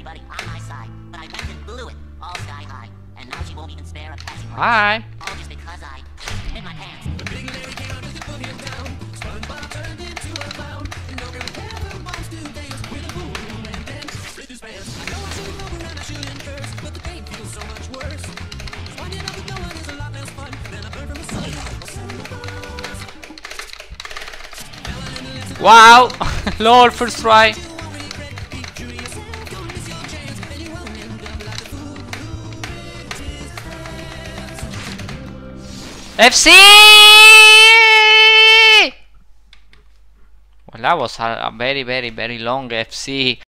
everybody on my side, but I went and blew it all sky high. And now she won't even spare a passing Hi. All just because I in my pants. The big came out just to put him down. SpongeBob turned into a clown. And with a and then split his pants. I know I should I shouldn't curse, but the pain feels so much worse. Is a lot less fun than a bird from sun. Wow! Lord, first try. FC! Well, that was a, a very, very, very long FC.